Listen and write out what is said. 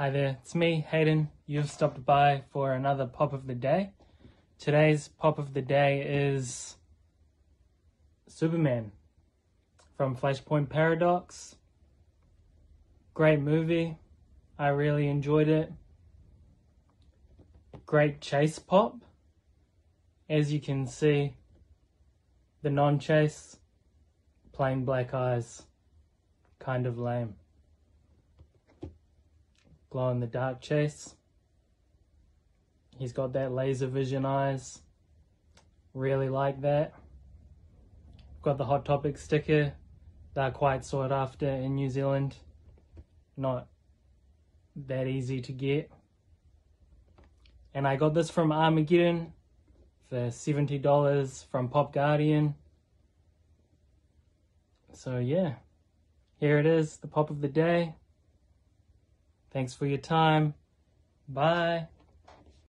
Hi there, it's me, Hayden. You've stopped by for another pop of the day. Today's pop of the day is Superman from Flashpoint Paradox. Great movie. I really enjoyed it. Great chase pop. As you can see, the non chase, plain black eyes, kind of lame glow in the dark chase. He's got that laser vision eyes. Really like that. Got the Hot Topic sticker. They're quite sought after in New Zealand. Not that easy to get. And I got this from Armageddon for $70 from Pop Guardian. So yeah, here it is, the pop of the day. Thanks for your time. Bye.